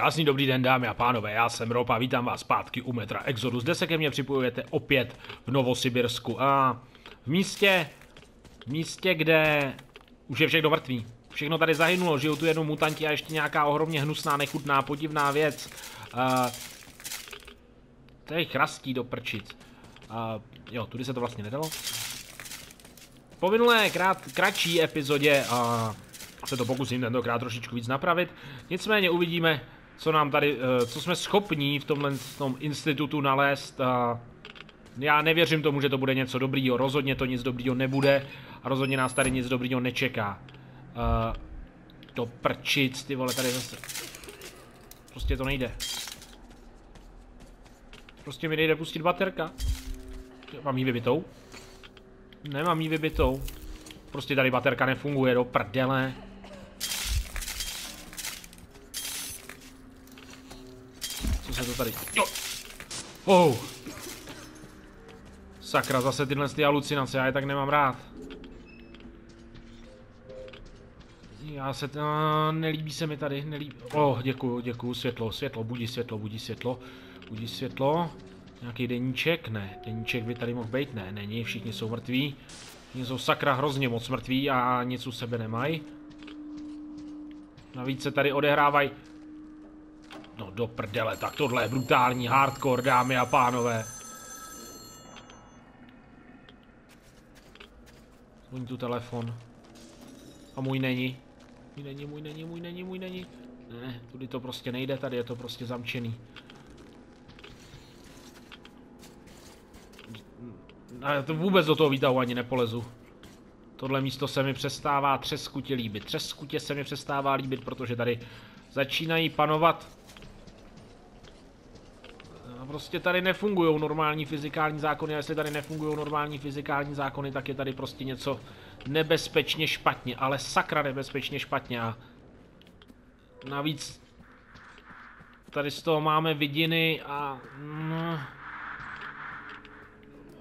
Krásný dobrý den, dámy a pánové, já jsem Rob a vítám vás zpátky u metra Exodus, kde se ke mně připojujete opět v Novosibirsku a v místě, v místě, kde už je všechno mrtvý. Všechno tady zahynulo, žijou tu jenom mutanti a ještě nějaká ohromně hnusná, nechutná, podivná věc. Uh, to je chrastí do prčic. Uh, jo, tudy se to vlastně nedalo. Po minulé krát, kratší epizodě uh, se to pokusím tentokrát trošičku víc napravit. Nicméně uvidíme, co nám tady, uh, co jsme schopní v tomhle tom institutu nalézt. Já nevěřím tomu, že to bude něco dobrýho, rozhodně to nic dobrýho nebude a rozhodně nás tady nic dobrýho nečeká. Uh, to prčic, ty vole, tady zase. Prostě to nejde. Prostě mi nejde pustit baterka. Mám jí vybitou? Nemám jí vybitou. Prostě tady baterka nefunguje, do prdele. Se to tady... Jo! Oh! Sakra, zase tyhle ty alucinace, já je tak nemám rád. Já se, uh, nelíbí se mi tady, nelíbí, oh, děkuju, děkuju, světlo, světlo, budí světlo, budí světlo, budí světlo, nějaký deníček, ne, deníček by tady mohl být, ne, není, všichni jsou mrtví, všichni jsou sakra hrozně moc mrtví a nic u sebe nemají. Navíc se tady odehrávají, no do prdele, tak tohle je brutální hardcore, dámy a pánové. Zvoní tu telefon. A můj není. Můj není, můj není, můj není, můj není. Ne, tudy to prostě nejde, tady je to prostě zamčený. A to vůbec do toho výtahu ani nepolezu. Tohle místo se mi přestává třeskutě líbit. Třeskutě se mi přestává líbit, protože tady začínají panovat prostě tady nefungují normální fyzikální zákony a jestli tady nefungují normální fyzikální zákony, tak je tady prostě něco nebezpečně špatně, ale sakra nebezpečně špatně a navíc tady z toho máme vidiny a no,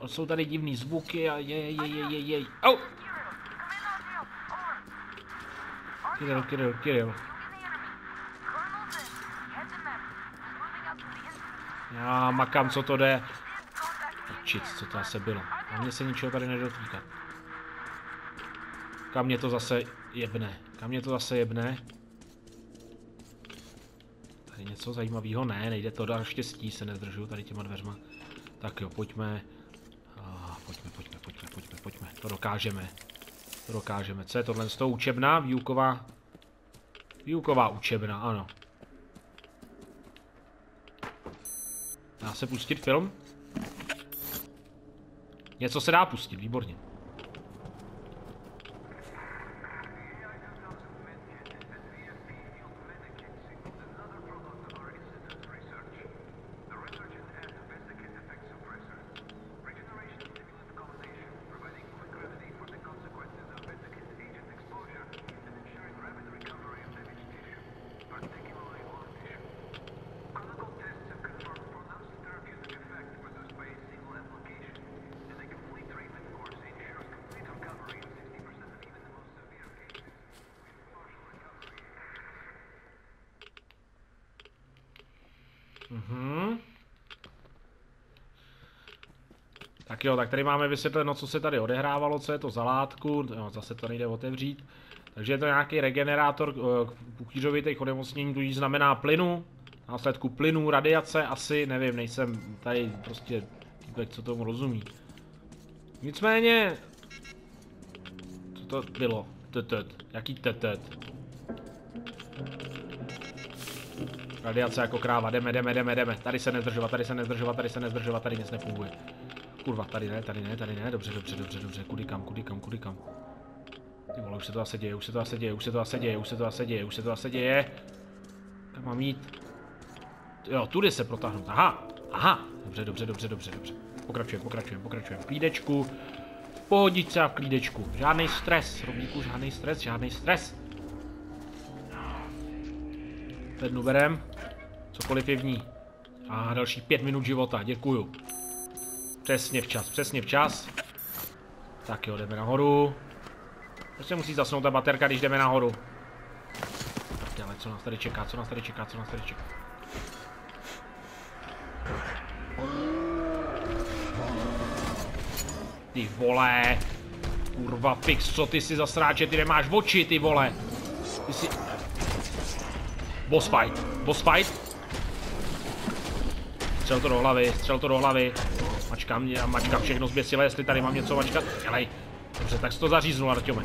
jsou tady divný zvuky a je, je, je, je, je, oh! Kirill, Kirill, Kirill. Já makám, co to jde. Čit, co to asi bylo. A mně se ničeho tady nedotýká. Kam mě to zase jebne? Kam mě to zase jebne? Tady něco zajímavého? Ne, nejde to dál štěstí, se nezdržuju tady těma dveřma. Tak jo, pojďme. Ah, pojďme, pojďme, pojďme, pojďme, pojďme. To dokážeme. To dokážeme. Co je tohle? Z toho učebna? Výuková? Výuková učebna, ano. Dá se pustit film? Něco se dá pustit, výborně. Mhm. Tak jo, tak tady máme vysvětleno, co se tady odehrávalo, co je to za látku, jo, zase to nejde otevřít. Takže je to nějaký regenerátor kuchýřovitých onemocnění, tudíž znamená plynu, následku plynu, radiace, asi, nevím, nejsem tady prostě týpek, co tomu rozumí. Nicméně, co to bylo? Tetet, jaký tetet? Radiace jako kráva, jdeme, jdeme, jdeme, jdeme. Tady se nezdržovat, tady se nezdržovat, tady se nezdržovat, tady nic nefunguje. Kurva, tady ne, tady ne, tady ne, dobře, dobře, dobře, dobře, kudy kam, kudy kam, kudy kam. Ty vole, už se to asi děje, už se to asi děje, už se to asi děje, už se to asi děje, už se to asi děje. Kam mám jít? Jo, tudy se protáhnout, aha, aha, dobře, dobře, dobře, dobře, dobře. Pokračujeme, pokračujeme, pokračujeme klídečku. V pohodičce a v klídečku. Žádný stres, Robíku, žádný stres, žádný stres. Jednu berem. Cokoliv je v ní. A další pět minut života, děkuju. Přesně včas, přesně včas. Tak jo, jdeme nahoru. Proč se musí zasnout ta baterka, když jdeme nahoru? Prdele, co nás tady čeká, co nás tady čeká, co nás tady čeká. Ty vole. Kurva fix, co ty si za sráče, ty nemáš oči, ty vole. Ty si... Boss fight, boss fight. Střel to do hlavy, střel to do hlavy. Mačka mě, mačka všechno zběsila, jestli tady mám něco mačkat. Dělej. Dobře, tak si to zaříznul, Arťome.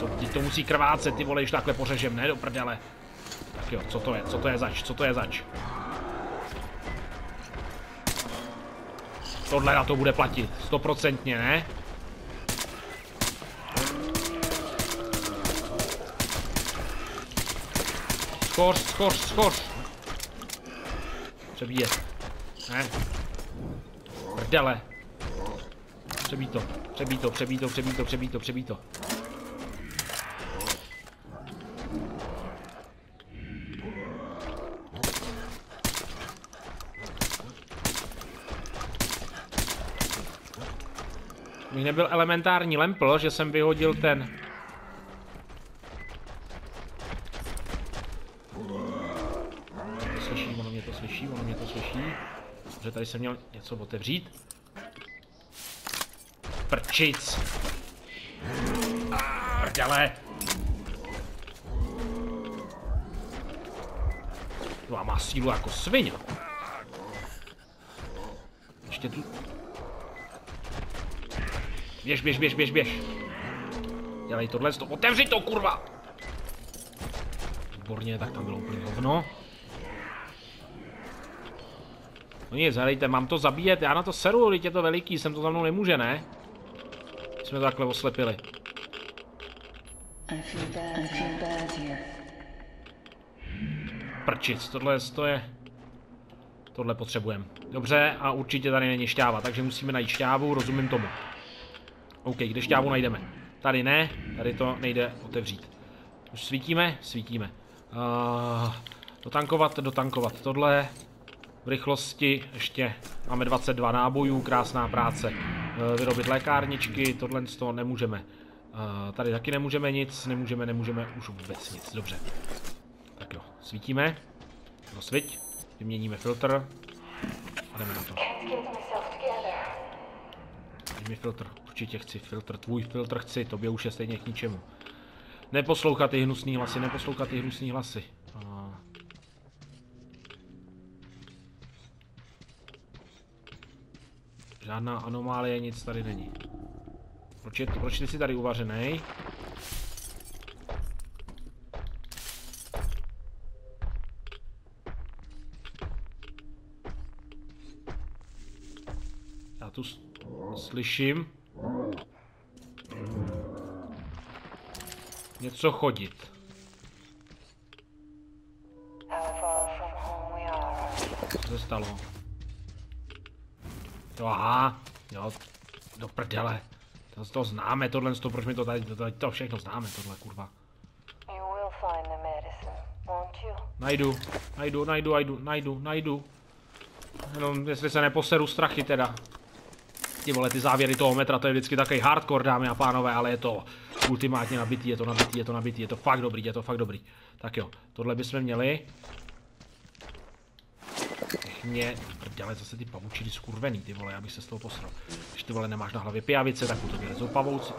To, ty to musí krvácet, ty vole, když takhle pořežem, ne do prdele. Tak jo, co to je, co to je zač, co to je zač? Tohle na to bude platit, stoprocentně, ne? Skors, skors, skors. Přebíjet. Ne. Prdele. Přebí to, přebí to, přebí to, přebí to, přebí to, přebí to. Nebyl elementární lempl, že jsem vyhodil ten... To slyší, ono mě to slyší, ono mě to slyší. Že tady jsem měl něco otevřít. Prčic. Prdele. A má sílu jako svině. Ještě tu... Běž, běž, běž, běž, běž. Dělej tohle, to otevři to, kurva! Výborně, tak tam bylo úplně hovno. No nic, helejte, mám to zabíjet, já na to seru, teď je to veliký, jsem to za mnou nemůže, ne? Jsme to takhle oslepili. Prčic, tohle to je... Tohle potřebujeme. Dobře, a určitě tady není šťáva, takže musíme najít šťávu, rozumím tomu. OK, kde šťávu najdeme? Tady ne, tady to nejde otevřít. Už svítíme? Svítíme. Uh, dotankovat, dotankovat tohle. V rychlosti ještě máme 22 nábojů, krásná práce. Uh, vyrobit lékárničky, tohle z toho nemůžeme. Uh, tady taky nemůžeme nic, nemůžeme, nemůžeme už vůbec nic, dobře. Tak jo, svítíme. Rozsviť, vyměníme filtr. A jdeme na to. Dej mi filtr určitě chci filtr, tvůj filtr chci, tobě už je stejně k ničemu. Neposlouchat ty hnusný hlasy, neposlouchat ty hnusný hlasy. A... Žádná anomálie, nic tady není. Proč, je, proč ty jsi tady uvařený? Já tu slyším. Něco chodit. Co se stalo? Jo, aha, jo, do prdele. To, to známe, tohle, to, proč mi to tady, to, to všechno známe, tohle, kurva. Najdu, najdu, najdu, najdu, najdu, najdu. Jenom jestli se neposeru strachy teda. Ty vole, ty závěry toho metra, to je vždycky takový hardcore, dámy a pánové, ale je to ultimátně nabitý, je to nabitý, je to nabitý, je to fakt dobrý, je to fakt dobrý. Tak jo, tohle bychom měli. Mě, prdele, zase ty pavučiny skurvený, ty vole, já bych se z toho posral. Když ty vole nemáš na hlavě pijavice, tak to vylezou pavouci.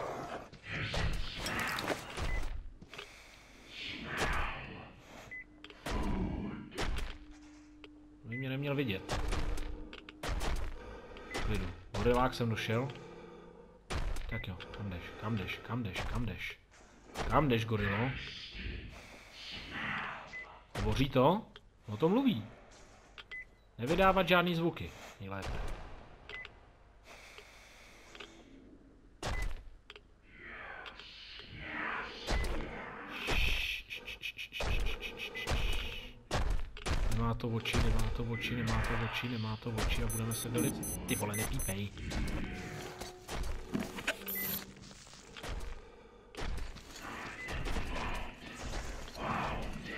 By mě neměl vidět. Klidu. Gorilák jsem došel. Tak jo, kam jdeš, kam jdeš, kam jdeš, kam jdeš. Kam jdeš, gorilo? Hovoří to? O tom mluví. Nevydávat žádný zvuky, nejlépe. Nemá to oči, nemá to oči, nemá to oči, nemá to oči a budeme se dělit. Ty vole, nepípej.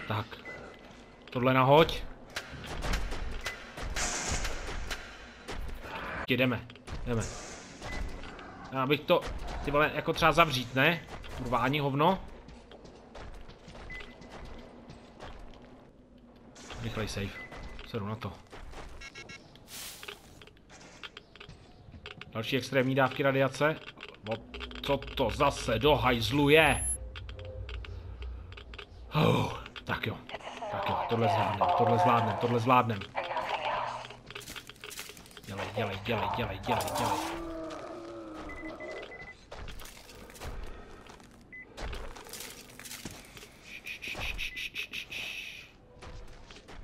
Tak. Tohle nahoď. zpátky, jdeme. Jdeme. Já bych to, ty vole, jako třeba zavřít, ne? Kurva, ani hovno. Rychlej safe. Sedu na to. Další extrémní dávky radiace. O, co to zase do hajzlu je? Oh, tak jo. Tak jo, tohle zvládnem, tohle zvládnem, tohle zvládnem. Dělej, dělej, dělej, dělej, dělej.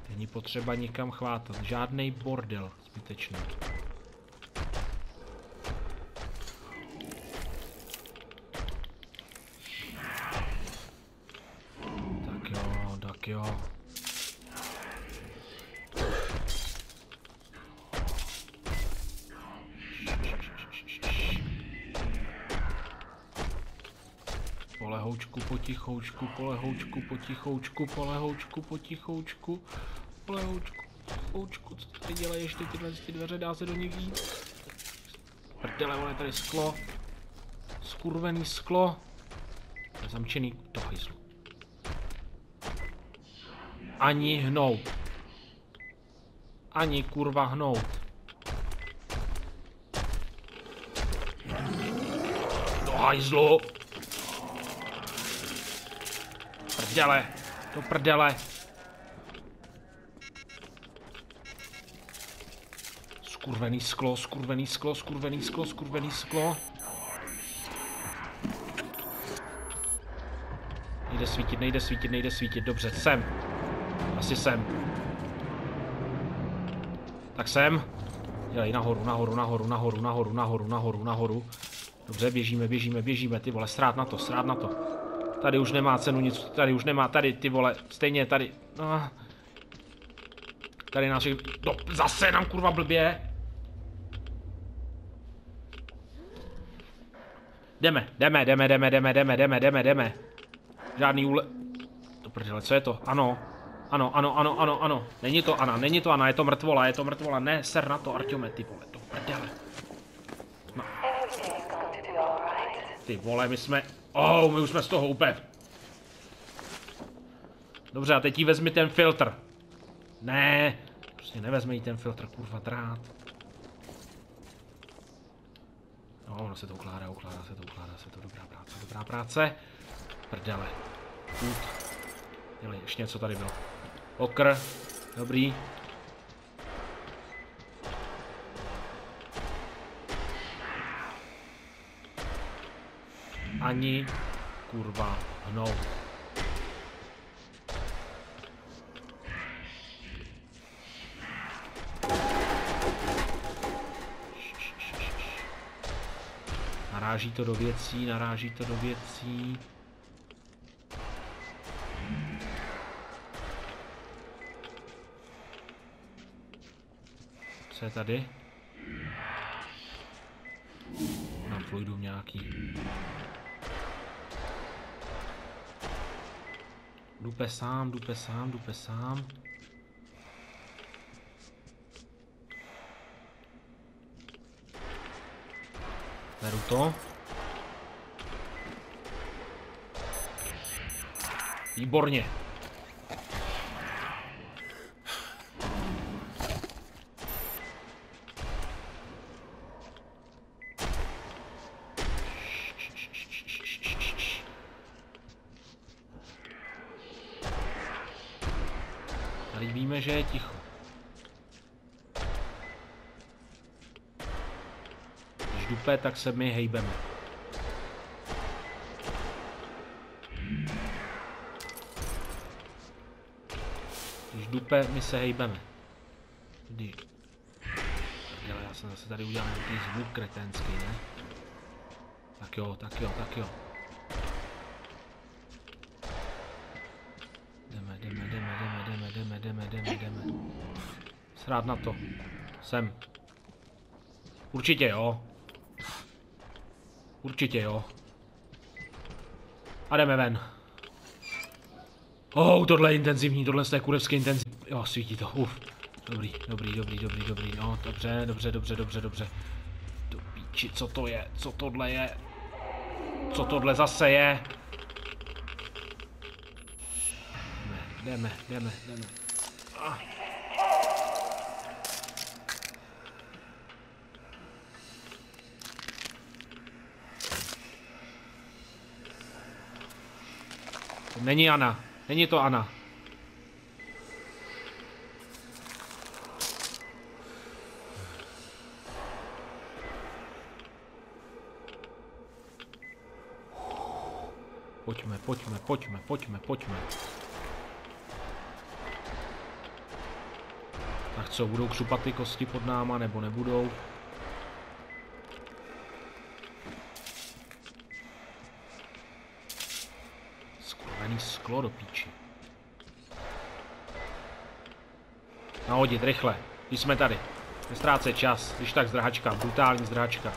Není potřeba nikam chvátat, žádný bordel zbytečný. Potichoučku, polehoučku, potichoučku, polehoučku, potichoučku, co tady dělají ještě tyhle ty dveře, dá se do nich jít? Prdele, vole, tady sklo. Skurvený sklo. Zamčený do hajzlu. Ani hnout. Ani kurva hnout. Do hajzlu. Prdele. Do prdele. Skurvený sklo, skurvený sklo, skurvený sklo, skurvený sklo. Nejde svítit, nejde svítit, nejde svítit. Dobře, sem. Asi sem. Tak sem. Dělej nahoru, nahoru, nahoru, nahoru, nahoru, nahoru, nahoru, nahoru. Dobře, běžíme, běžíme, běžíme, ty vole, srát na to, srát na to. Tady už nemá cenu nic, tady už nemá, tady ty vole, stejně tady. No. Tady nás všechny, do, zase nám kurva blbě. Jdeme, jdeme, jdeme, jdeme, jdeme, jdeme, jdeme, jdeme, jdeme. Žádný úle... To prdele, co je to? Ano. Ano, ano, ano, ano, ano. Není to Ana, není to Ana, je to mrtvola, je to mrtvola. Ne, ser na to, Artyome, ty vole, to prdele. No. Ty vole, my jsme... Oh, my už jsme z toho úplně... Dobře, a teď jí vezmi ten filtr. Ne, prostě nevezme jí ten filtr, kurva drát. No, ono se to ukládá, ukládá se to, ukládá se to, dobrá práce, dobrá práce. Prdele. Dělej, ještě něco tady bylo. Okr. Dobrý. Ani kurva hnou. Naráží to do věcí, naráží to do věcí. Co je tady? Mám fluidu nějaký. Dupe sám, dupe sám, dupe sám. Beru to. Výborně. dupe, tak se my hejbeme. Když dupe, my se hejbeme. Kdy? Ale já jsem zase tady udělal nějaký zvuk kretenský, ne? Tak jo, tak jo, tak jo. Jdeme, jdeme, jdeme, jdeme, jdeme, jdeme, jdeme, jdeme. Srát na to. Sem. Určitě jo. Určitě jo. A jdeme ven. Oh, tohle je intenzivní, tohle je kurevsky intenzivní. Jo, svítí to, uf. Dobrý, dobrý, dobrý, dobrý, dobrý, no, dobře, dobře, dobře, dobře, dobře. Do píči, co to je, co tohle je? Co tohle zase je? Jdeme, jdeme, jdeme, jdeme. Není Ana. Není to Ana. Pojďme, pojďme, pojďme, pojďme, pojďme. Tak co, budou křupat ty kosti pod náma, nebo nebudou? Skurvený sklo do píči. Nahodit, rychle. Když jsme tady. Nestrácet čas, když tak zdrhačka, brutální zdrhačka.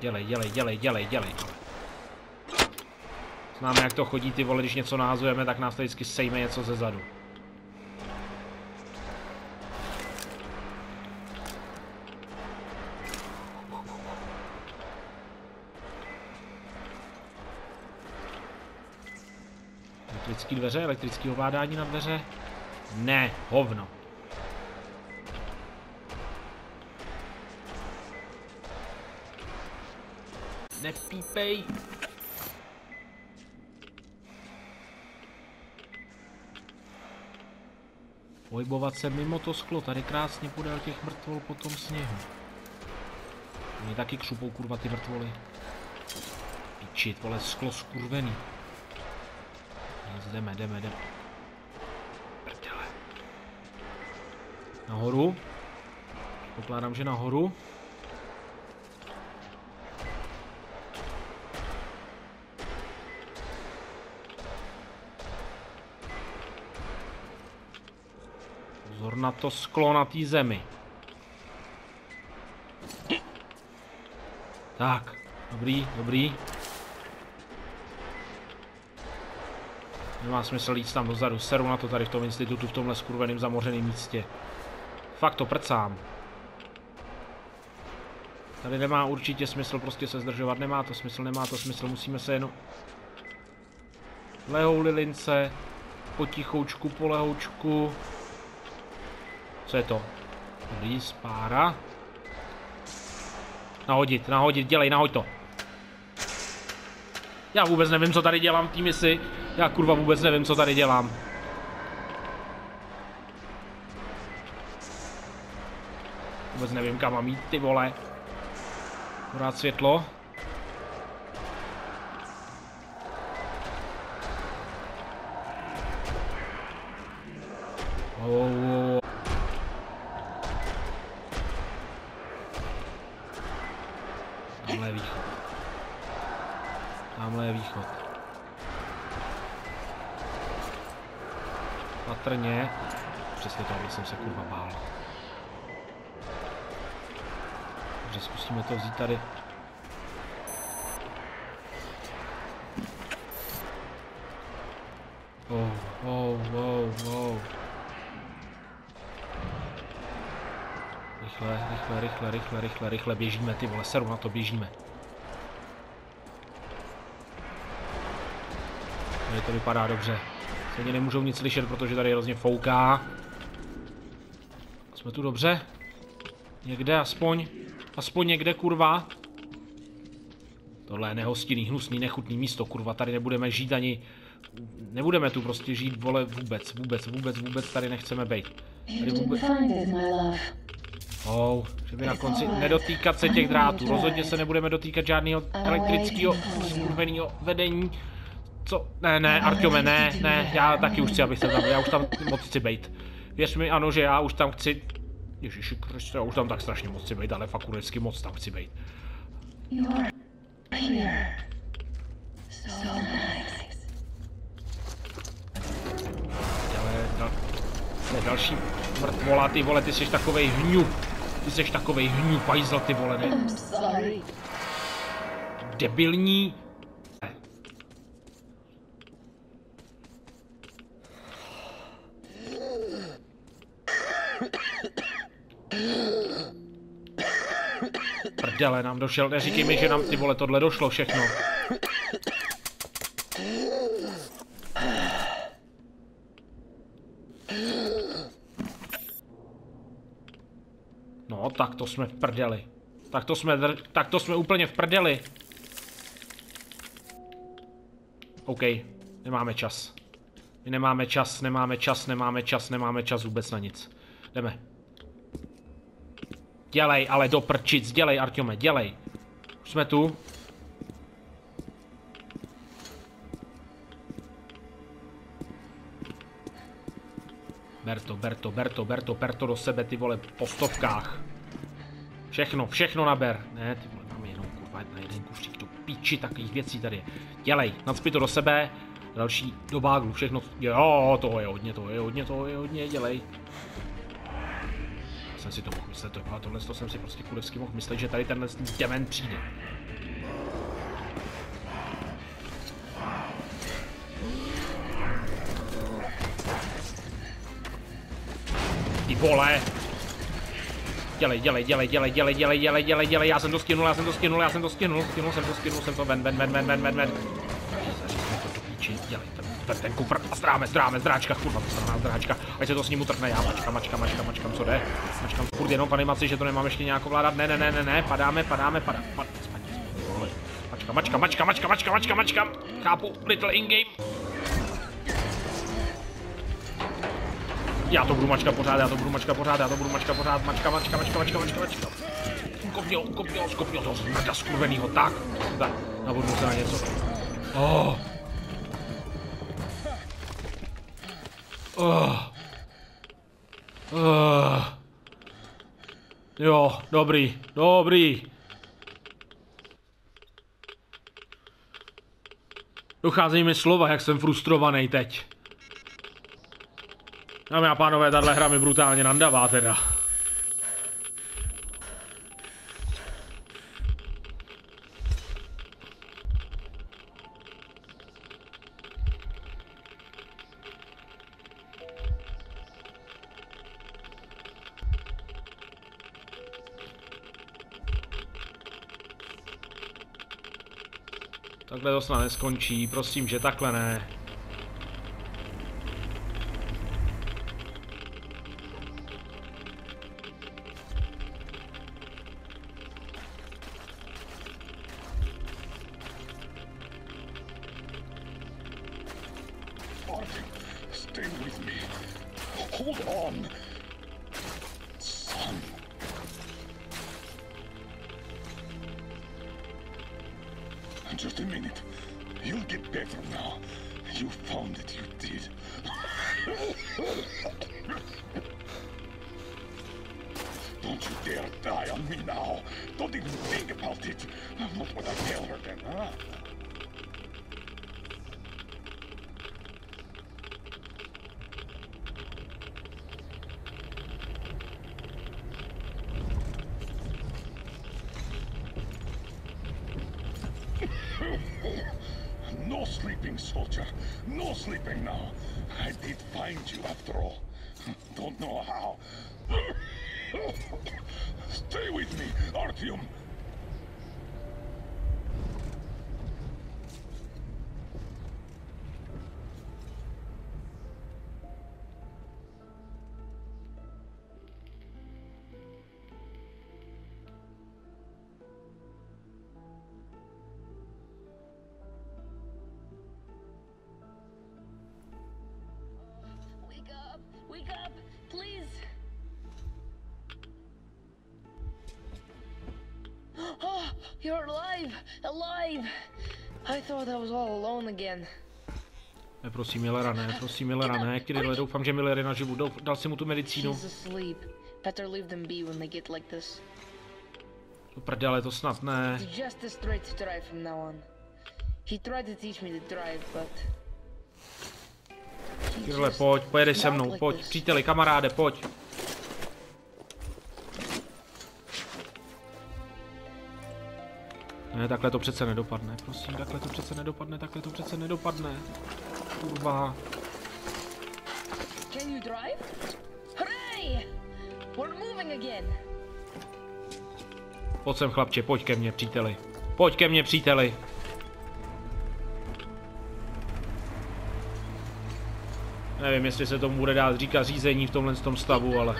Dělej, dělej, dělej, dělej, dělej. Známe, jak to chodí, ty vole, když něco nahazujeme, tak nás vždycky sejme něco ze zadu. Dveře, elektrický ovládání na dveře? Ne, hovno. Nepípej. Pohybovat se mimo to sklo, tady krásně podél těch mrtvol po tom sněhu. Oni taky křupou kurva ty mrtvoly. Pičit, vole, sklo skurvený. Jdeme, jdeme, jdeme. Prdele. Nahoru. Pokládám, že nahoru. Pozor na to sklo na té zemi. Tak, dobrý, dobrý. Nemá smysl jít tam dozadu, seru na to tady v tom institutu, v tomhle skurveném zamořeném místě. Fakt to prcám. Tady nemá určitě smysl prostě se zdržovat, nemá to smysl, nemá to smysl, musíme se jenom... Lehou lilince, potichoučku, polehoučku. Co je to? Dobrý, spára. Nahodit, nahodit, dělej, nahoď to. Já vůbec nevím, co tady dělám v té misi. Já kurva vůbec nevím, co tady dělám. Vůbec nevím, kam mám jít, ty vole. Akorát světlo. Patrně. Přesně tohle jsem se kurva bál. Takže zkusíme to vzít tady. Oh, oh, oh, oh. Rychle, rychle, rychle, rychle, rychle, rychle, běžíme, ty vole, seru na to, běžíme. Tady to vypadá dobře. Stejně nemůžou nic slyšet, protože tady hrozně fouká. Jsme tu dobře? Někde aspoň? Aspoň někde, kurva? Tohle je nehostinný, hnusný, nechutný místo, kurva, tady nebudeme žít ani... Nebudeme tu prostě žít, vole, vůbec, vůbec, vůbec, vůbec tady nechceme být. Tady vůbec... Oh, že by na konci nedotýkat se těch drátů. Rozhodně se nebudeme dotýkat žádného elektrického skurveného vedení. Co? Ne, ne, Artyome, ne, ne, já taky už chci, abych se tam, já už tam moc chci bejt. Věř mi, ano, že já už tam chci, Ježiši Kriste, já už tam tak strašně moc chci bejt, ale fakt moc tam chci bejt. Ale dal, je další mrtvola, ty vole, ty jsi takovej hňup. Ty jsi takovej hňup, pajzl, ty vole, ne? Debilní. prdele nám došel, neříkej mi, že nám ty vole tohle došlo všechno. No, tak to jsme v prdeli. Tak to jsme, tak to jsme úplně v prdeli. OK, nemáme čas. My nemáme čas, nemáme čas, nemáme čas, nemáme čas vůbec na nic. Jdeme. Dělej, ale do prčic, dělej, Artjome, dělej. Už jsme tu. Berto, Berto, Berto, Berto, Berto do sebe, ty vole, po stovkách. Všechno, všechno naber. Ne, ty vole, máme jenom kurva na jeden kufřík do píči takových věcí tady. Dělej, nacpi to do sebe. Další do báglu, všechno. Jo, toho je hodně, toho je hodně, toho je hodně, dělej. Jsem si to mohl myslet, to, tohle to jsem si prostě kulevsky mohl myslet, že tady tenhle dement přijde. Ty vole! Dělej, dělej, dělej, dělej, dělej, dělej, dělej, dělej, dělej, já jsem to skinul, já jsem to skinul, já jsem to skinul, skinul jsem to, skinul jsem to, ven, ven, ven, ven, ven, ven, ven. Zařízme to do píči, dělej, ten, ten, kufr, a zdráme, zdráme, zdráčka, kurva, to straná zdráčka, ať se to s ním utrhne, já mačkám, mačkám, mačkám, mačkám, co jde, mačkám furt jenom v animaci, že to nemám ještě nějak ovládat, ne, ne, ne, ne, ne, padáme, padáme, padáme, padáme, mačka, mačka, mačka, mačka, mačka, mačka, mačka, chápu, little in-game. Já to budu mačka pořád, já to budu mačka pořád, já to budu mačka pořád, mačka, mačka, mačka, mačka, mačka, mačka. Ukopnil, ukopnil, skopnil toho smrda skurvenýho, tak, tak, nabudu se na něco. Oh. Oh. Oh. Jo, dobrý, dobrý. Docházejí mi slova, jak jsem frustrovaný teď. Dámy a pánové, tahle hra mi brutálně nandavá teda. Takhle to snad neskončí, prosím, že takhle ne. Hold on. No sleeping now. I did find you after all. Don't know how. Stay with me, Artyom. You're alive! Alive! I thought I was all alone again. Ne, prosím, Millera, ne, prosím, Millera, ne, Kirille, doufám, že Miller je naživu, dal, dal si mu tu medicínu. Better leave them be when they get like this. Do prdele, to snad ne. Just a straight drive from now on. He tried to teach me to drive, but... just pojď, pojedeš se mnou, pojď, příteli, kamaráde, pojď. Ne, takhle to přece nedopadne, prosím, takhle to přece nedopadne, takhle to přece nedopadne. Kurva. Can you drive? Hooray! We're moving again! Pojď sem, chlapče, pojď ke mně, příteli. Pojď ke mně, příteli. Nevím, jestli se tomu bude dát říkat řízení v tomhle tom stavu, ale...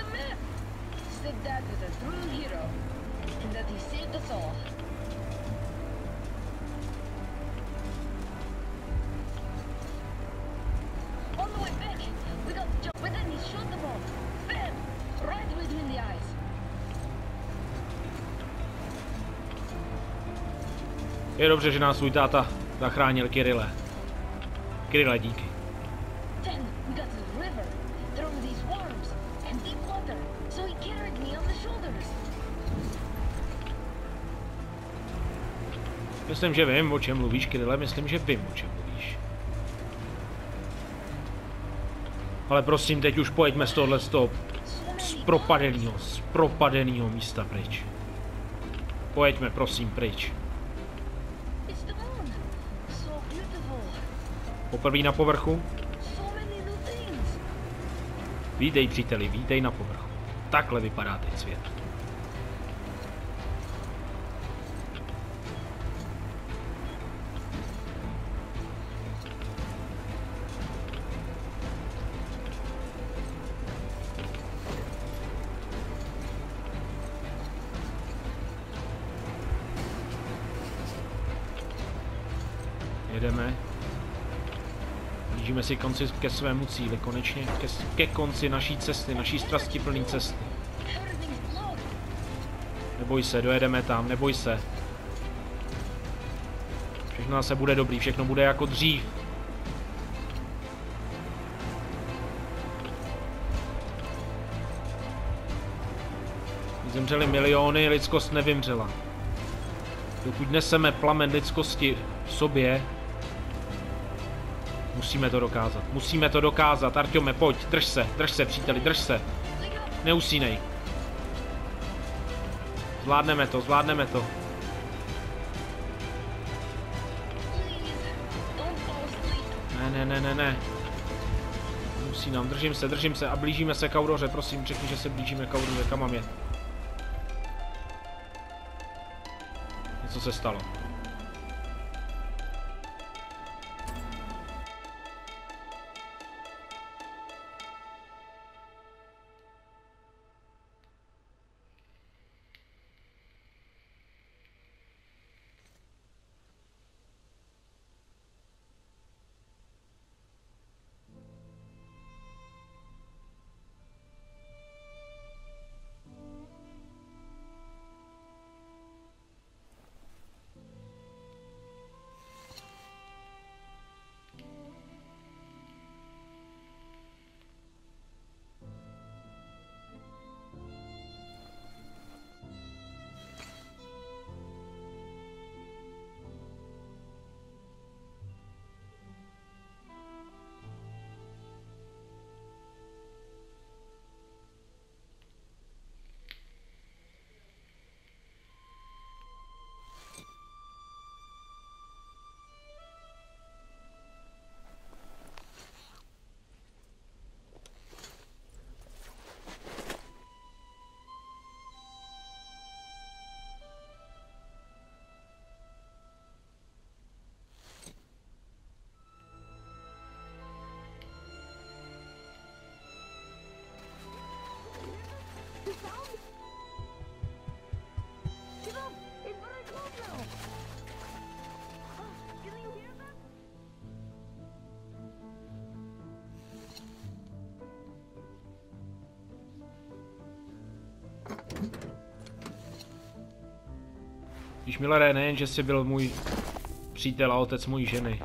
Je dobře, že nás svůj táta zachránil Kirile. Kirile, díky. Myslím, že vím, o čem mluvíš, Kirile, myslím, že vím, o čem mluvíš. Ale prosím, teď už pojďme z tohohle stop propadenýho, z propadenýho místa pryč. Pojďme, prosím, pryč. Poprvé na povrchu. Vítej, příteli, vítej na povrchu. Takhle vypadá teď svět. Si konci ke svému cíli, konečně ke, ke konci naší cesty, naší strastiplné cesty. Everything's blood. Neboj se, dojedeme tam, neboj se. Všechno se bude dobrý, všechno bude jako dřív. Zemřeli miliony, lidskost nevymřela. Dokud neseme plamen lidskosti v sobě, musíme to dokázat. Musíme to dokázat. Artyome, pojď, drž se, drž se, příteli, drž se. Neusínej. Zvládneme to, zvládneme to. Ne, ne, ne, ne, ne. Musí nám, držím se, držím se a blížíme se k Auroře, prosím, řekni, že se blížíme k Auroře, kam mám je. Něco se stalo. Když Millere, nejen, že jsi byl můj přítel a otec mojí ženy.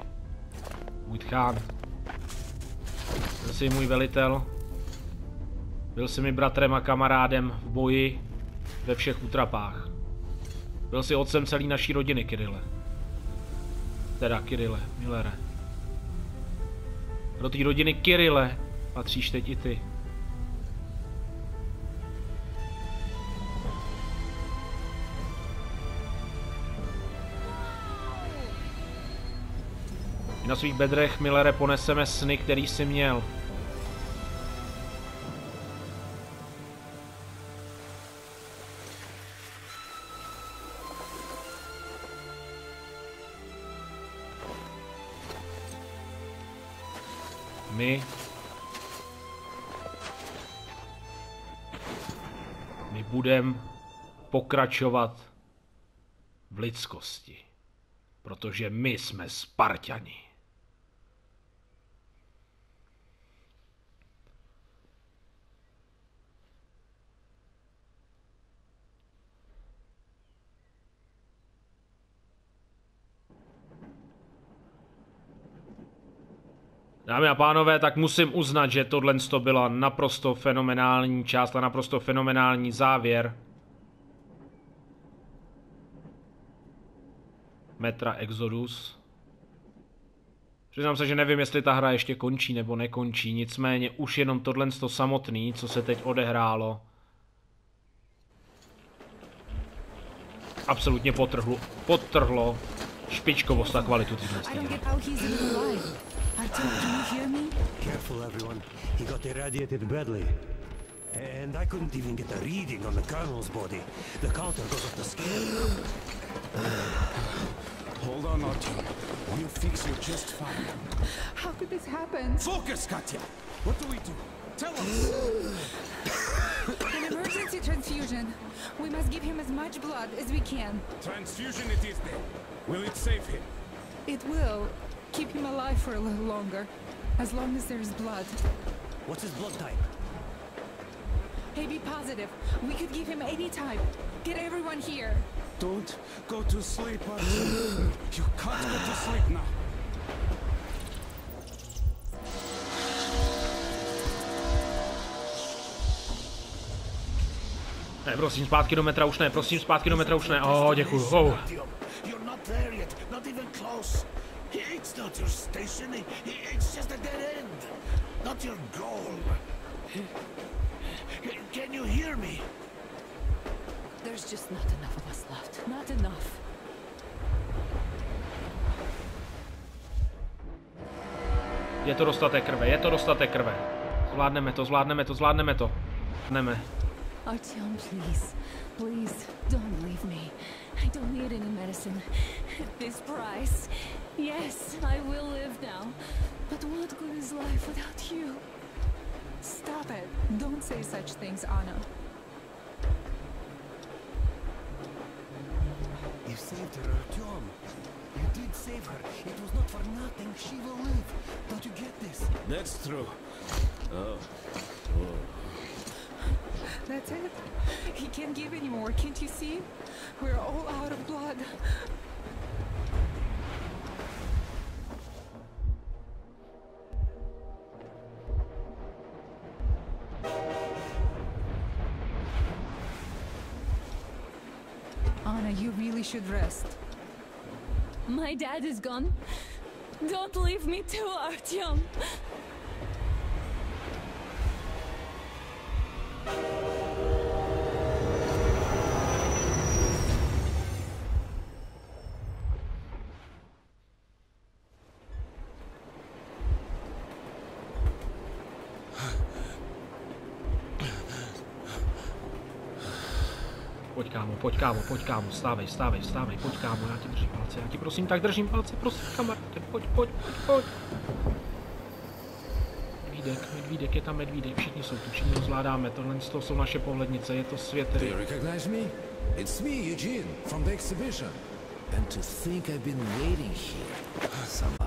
Můj tchán. Byl jsi můj velitel. Byl jsi mi bratrem a kamarádem v boji ve všech útrapách. Byl jsi otcem celé naší rodiny, Kirile. Teda Kirile, Millere. Do té rodiny Kirile patříš teď i ty. Na svých bedrech, Millere, poneseme sny, který jsi měl. My... My budem pokračovat v lidskosti. Protože my jsme Spartani. Dámy a pánové, tak musím uznat, že tohle to byla naprosto fenomenální část a naprosto fenomenální závěr. Metra Exodus. Přiznám se, že nevím, jestli ta hra ještě končí nebo nekončí, nicméně už jenom tohle to samotný, co se teď odehrálo, absolutně potrhlo, potrhlo špičkovost a kvalitu téhle I don't hry. get how he's even alive. Artyom, do you hear me? Careful, everyone. He got irradiated badly. And I couldn't even get a reading on the colonel's body. The counter goes off the scale. Hold on, Artyom. We'll fix you just fine. How could this happen? Focus, Katya! What do we do? Tell us! An emergency transfusion. We must give him as much blood as we can. Transfusion it is then. Will it save him? It will keep him alive for a little longer. As long as there's blood. What's his blood type? AB positive. We could give him any type. Get everyone here. Don't go to sleep, Artyom. You can't go to sleep now. Ne, prosím, zpátky do metra už ne, prosím, zpátky do metra už ne. Oh, děkuju. Oh. You're not there yet, not even close. It's not your station, i- i- it's just a dead end. Not your goal. Can you hear me? There's just not enough of us left. Not enough. Je to dostatek krve, je to dostatek krve. Zvládneme to, zvládneme to, zvládneme to. Jdeme. Artyom, please. Please, don't leave me. I don't need any medicine. At this price. Yes, I will live now. But what good is life without you? Stop it. Don't say such things, Anna. You saved her, Artyom. You did save her. It was not for nothing. She will live. Don't you get this? That's true. Oh. Oh. That's it. He can't give anymore. Can't you see? We're all out of blood. Anna, you really should rest. My dad is gone. Don't leave me too, Artyom. Kámo, pojď kámo, stávej, stávej, stávej, pojď kámo, já ti držím palce, já ti prosím, tak držím palce, prosím kamaráde, pojď, pojď, pojď, pojď. Medvídek, medvídek, je tam medvídek, všichni jsou tu, všichni to zvládáme, tohle to jsou naše pohlednice, je to svět, který... It's me, Eugene, from the exhibition. And to think I've been waiting here. Somehow.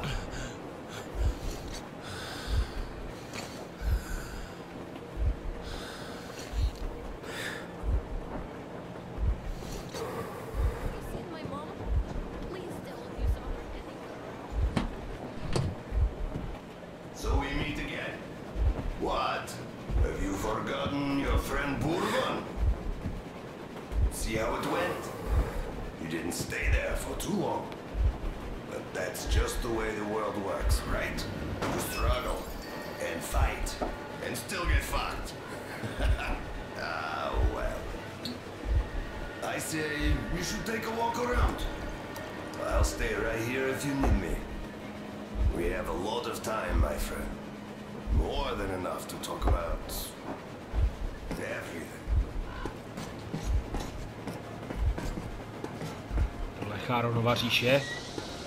Cháronova říše,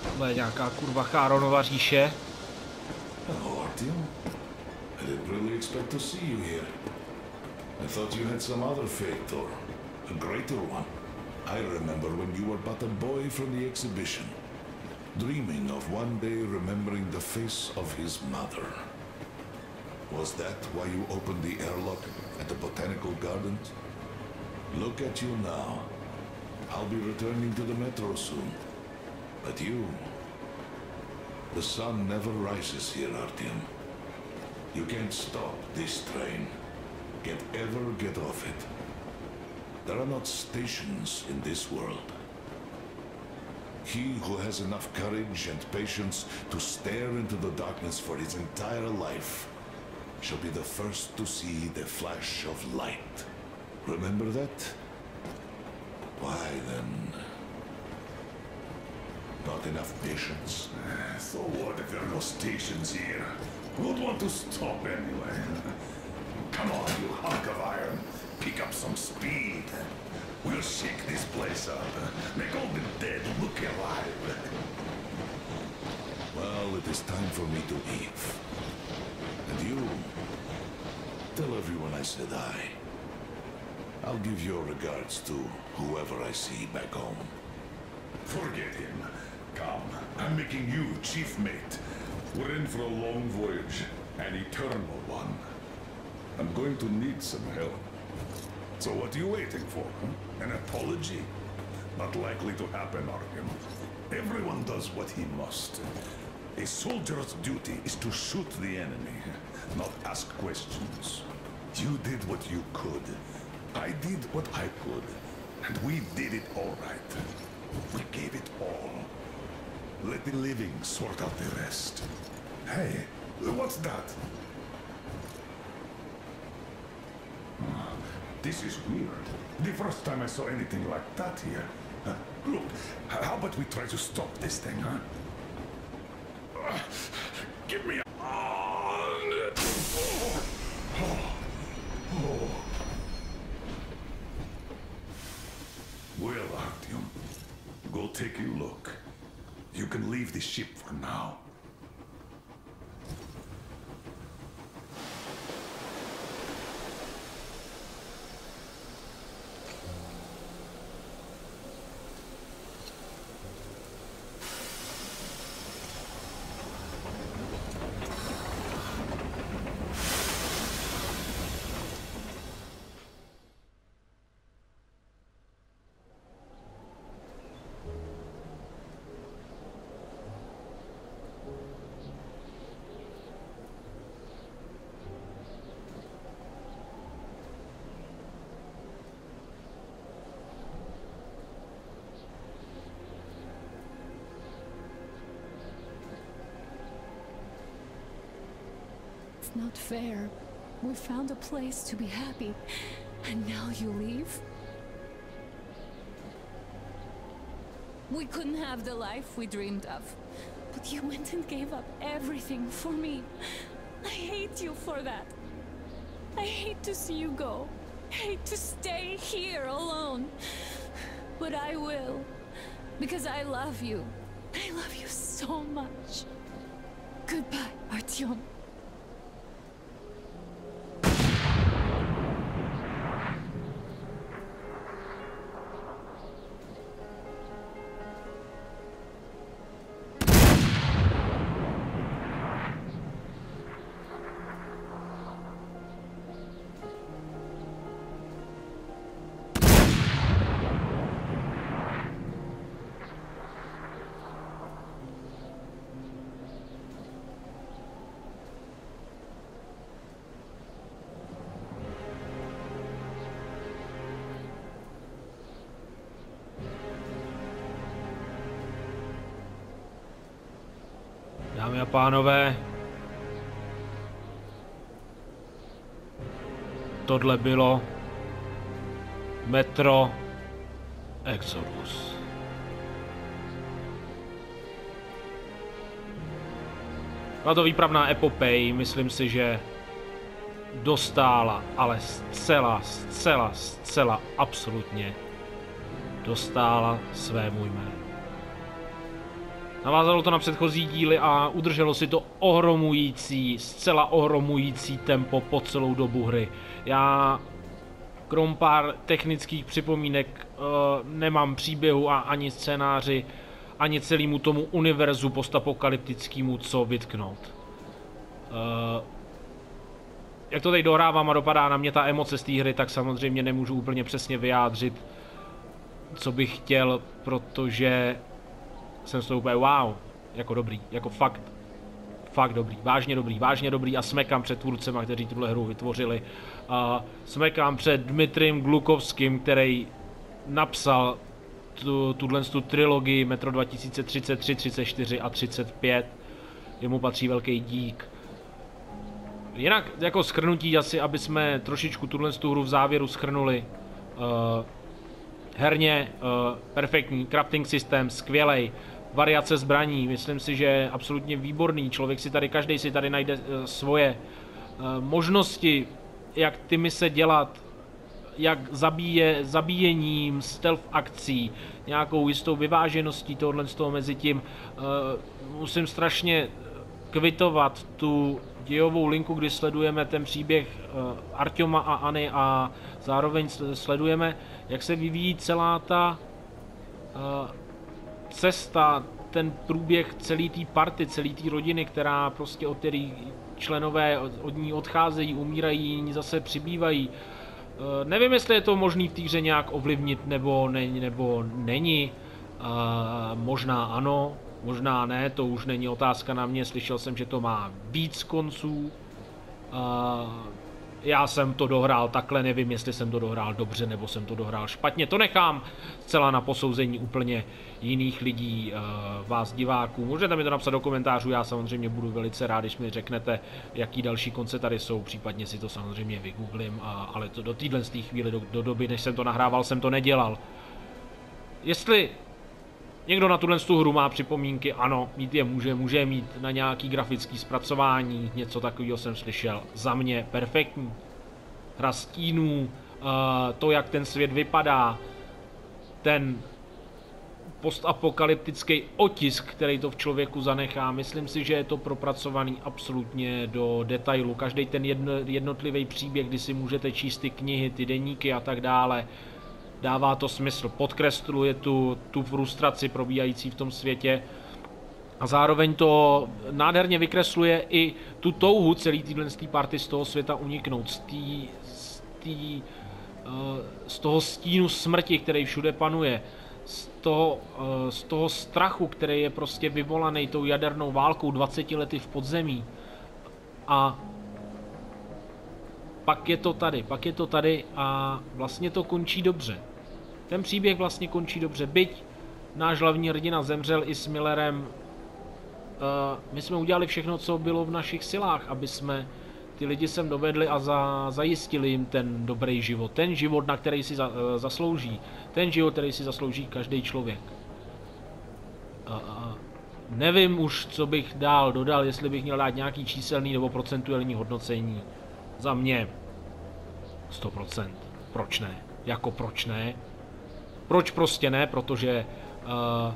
tohle je nějaká kurva Cháronova říše. I didn't really expect to see you here. I thought you had some other fate, or a greater one. I remember when you were but a boy from the exhibition, dreaming of one day remembering the face of his mother. Was that why you opened the airlock at the botanical gardens? Look at you now. I'll be returning to the metro soon. But you... The sun never rises here, Artyom. You can't stop this train. Can't ever get off it. There are not stations in this world. He who has enough courage and patience to stare into the darkness for his entire life shall be the first to see the flash of light. Remember that? Why then? Not enough patience? Ah, so what if there are no stations here? Who'd want to stop anyway? Come on, you hunk of iron. Pick up some speed. We'll shake this place up. Make all the dead look alive. Well, it is time for me to leave. And you, tell everyone I said hi. I'll give your regards to whoever I see back home. Forget him. Come, I'm making you chief mate. We're in for a long voyage, an eternal one. I'm going to need some help. So what are you waiting for? huh? An apology? Not likely to happen, Arkham. Everyone does what he must. A soldier's duty is to shoot the enemy, not ask questions. You did what you could. I did what I could. And we did it all right. We gave it all. Let the living sort out the rest. Hey, what's that? This is weird. The first time I saw anything like that here. Look, how about we try to stop this thing, huh? Ah, give me a... Well, Artyom, go take a look. You can leave the ship for now. It's not fair. We found a place to be happy, and now you leave? We couldn't have the life we dreamed of. But you went and gave up everything for me. I hate you for that. I hate to see you go. I hate to stay here alone. But I will. Because I love you. I love you so much. Goodbye, Artyom. Dámy a pánové, tohle bylo Metro Exodus. Byla to výpravná epopej, myslím si, že dostála, ale zcela, zcela, zcela, absolutně dostála svému jménu. Navázalo to na předchozí díly a udrželo si to ohromující, zcela ohromující tempo po celou dobu hry. Já krom pár technických připomínek uh, nemám příběhu a ani scénáři, ani celému tomu univerzu postapokalyptickému co vytknout. Uh, jak to teď dohrávám a dopadá na mě ta emoce z té hry, tak samozřejmě nemůžu úplně přesně vyjádřit, co bych chtěl, protože jsem z toho úplně wow. jako dobrý, jako fakt, fakt dobrý, vážně dobrý, vážně dobrý a smekám před tvůrcema, kteří tuhle hru vytvořili. A smekám před Dmitrim Glukovským, který napsal tu, tuhle tu trilogii Metro 2033, 34 a 35. Jemu patří velký dík. Jinak jako schrnutí asi, aby jsme trošičku tuhle tu hru v závěru schrnuli. Uh, herně uh, perfektní, crafting systém, skvělej, variace zbraní, myslím si, že je absolutně výborný. Člověk si tady, každý si tady najde uh, svoje uh, možnosti, jak ty mise dělat, jak zabíje, zabíjením, stealth akcí, nějakou jistou vyvážeností tohle z toho mezi tím. Uh, musím strašně kvitovat tu dějovou linku, kdy sledujeme ten příběh Artyoma aAny a zároveň sledujeme, jak se vyvíjí celá ta cesta, ten průběh celý té party, celý té rodiny, která prostě od který členové od, ní odcházejí, umírají, jiní zase přibývají. Uh, nevím, jestli je to možný v té hře nějak ovlivnit nebo, ne, nebo není. Uh, možná ano, Možná ne, to už není otázka na mě, slyšel jsem, že to má víc konců. Já jsem to dohrál takhle, nevím, jestli jsem to dohrál dobře, nebo jsem to dohrál špatně. To nechám zcela na posouzení úplně jiných lidí, uh, vás diváků. Můžete mi to napsat do komentářů, já samozřejmě budu velice rád, když mi řeknete, jaký další konce tady jsou, případně si to samozřejmě vygooglím, ale to do téhle chvíli, do, do doby, než jsem to nahrával, jsem to nedělal. Jestli Někdo na tuhle hru má připomínky, ano, mít je může, může mít na nějaký grafický zpracování, něco takového jsem slyšel. Za mě perfektní. Hra stínů, eh, to, jak ten svět vypadá, ten postapokalyptický otisk, který to v člověku zanechá. Myslím si, že je to propracovaný absolutně do detailu. Každý ten jednotlivý příběh, kdy si můžete číst ty knihy, ty deníky a tak dále, dává to smysl, podkresluje tu, tu frustraci probíhající v tom světě a zároveň to nádherně vykresluje i tu touhu celý týhle z party z toho světa uniknout, z, tý, z, tý, uh, z toho stínu smrti, který všude panuje, z toho, uh, z toho strachu, který je prostě vyvolaný tou jadernou válkou 20 lety v podzemí. A pak je to tady, pak je to tady a vlastně to končí dobře. Ten příběh vlastně končí dobře, byť náš hlavní hrdina zemřel i s Millerem. Uh, my jsme udělali všechno, co bylo v našich silách, aby jsme ty lidi sem dovedli a za, zajistili jim ten dobrý život. Ten život, na který si za, uh, zaslouží. Ten život, který si zaslouží každý člověk. Uh, nevím už, co bych dál dodal, jestli bych měl dát nějaký číselný nebo procentuální hodnocení. Za mě 100%. Proč ne? Jako proč ne? Proč prostě ne? Protože, uh,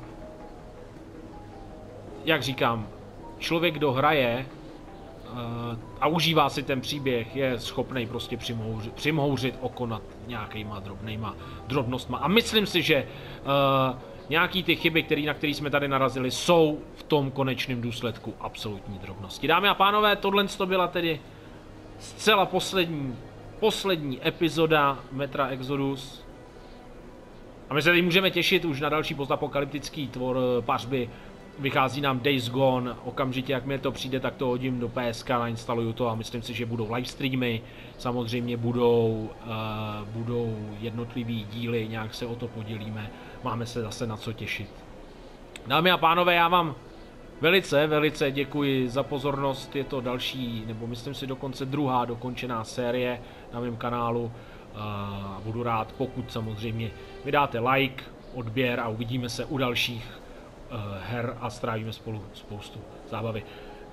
jak říkám, člověk, kdo hraje uh, a užívá si ten příběh, je schopný prostě přimhouřit, přimhouřit oko nad nějakýma drobnýma drobnostma. A myslím si, že uh, nějaký ty chyby, který, na které jsme tady narazili, jsou v tom konečném důsledku absolutní drobnosti. Dámy a pánové, tohle to byla tedy zcela poslední, poslední epizoda Metra Exodus. A my se tady můžeme těšit už na další postapokalyptický tvor eh, pařby. Vychází nám Days Gone, okamžitě jak mi to přijde, tak to hodím do PSK, nainstaluju to a myslím si, že budou live streamy, samozřejmě budou, uh, budou jednotlivý díly, nějak se o to podělíme, máme se zase na co těšit. Dámy a pánové, já vám velice, velice děkuji za pozornost, je to další, nebo myslím si dokonce druhá dokončená série na mém kanálu a budu rád, pokud samozřejmě vydáte like, odběr a uvidíme se u dalších uh, her a strávíme spolu spoustu zábavy.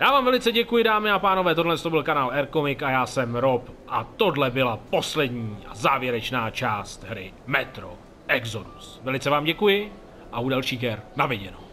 Já vám velice děkuji dámy a pánové, tohle to byl kanál Aircomic a já jsem Rob a tohle byla poslední a závěrečná část hry Metro Exodus. Velice vám děkuji a u dalších her na viděnou.